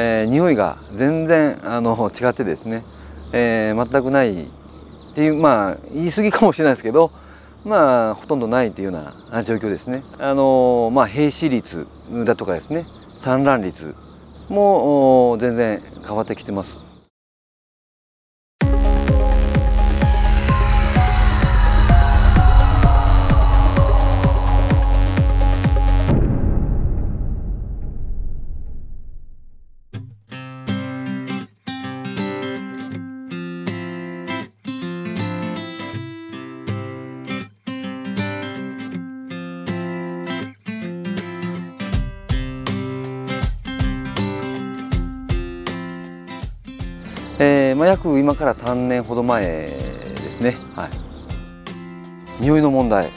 えー、匂いが全然あの違ってですね、えー、全くないっていうまあ言い過ぎかもしれないですけどまあほとんどないというような状況ですね。あのまあ兵士率だとかですね産卵率も全然変わってきてます。えーまあ、約今から3年ほど前ですね、はい、匂いの問題。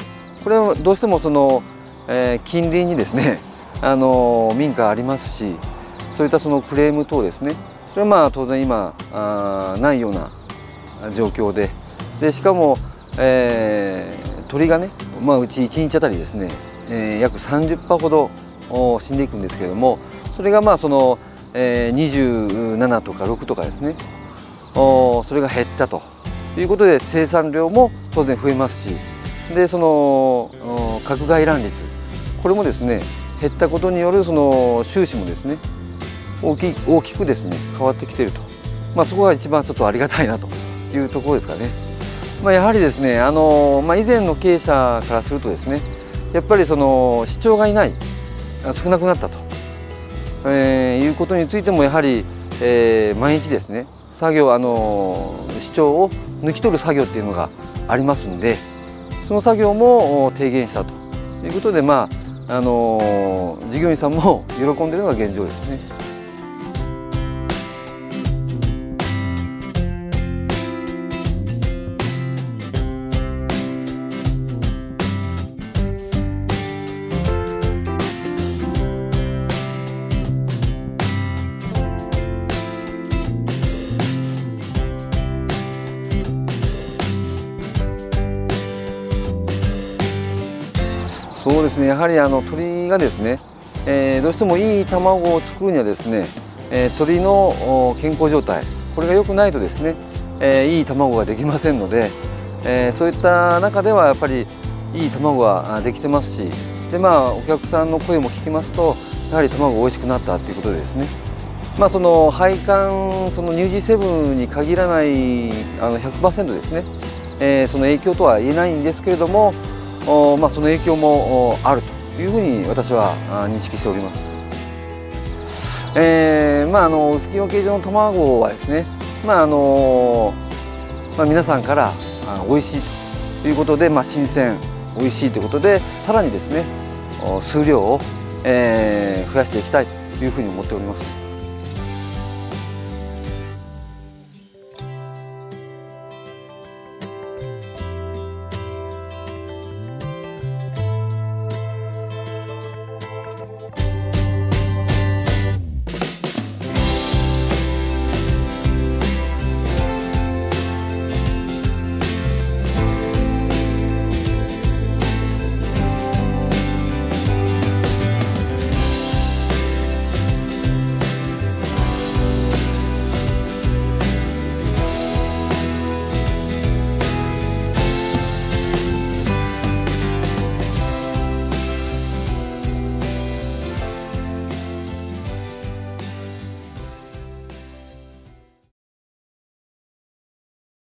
これはどうしてもその、えー、近隣にですね、あの民家ありますしそういったそのクレーム等ですね。それはまあ当然今あないような状況で。でしかも、えー、鳥がね、まあ、うち1日あたりですね、えー、約30羽ほど死んでいくんですけれどもそれがまあそのえー、27とか6とかですね。おそれが減ったということで生産量も当然増えますしでその角外乱率これもですね減ったことによるその収支もですね大き大きくですね変わってきていると、まあ、そこが一番ちょっとありがたいなというところですかね。まあ、やはりですねあの、まあ、以前の経営者からするとですねやっぱりその市長がいない少なくなったと。えー、いうことについてもやはり、えー、毎日ですね作業あの市長を抜き取る作業っていうのがありますんでその作業も低減したということでまああの事業員さんも喜んでいるのが現状ですね。そうですね。やはりあの鳥がですね、えー、どうしてもいい卵を作るにはですね、えー、鳥の健康状態これが良くないとですね、えー、いい卵ができませんので、えー、そういった中ではやっぱりいい卵ができてますしでまあお客さんの声も聞きますとやはり卵が美味しくなったということでですね。まあその配管その乳児セブンに限らないあの100%ですね、えー、その影響とは言えないんですけれどもまあ、その影響もあるというふうに私は認識しております。えーまあ、あの薄木養鶏場の卵はですね、まああのまあ、皆さんから美味しいということで、まあ、新鮮美味しいということでさらにですね数量を、えー、増やしていきたいというふうに思っております。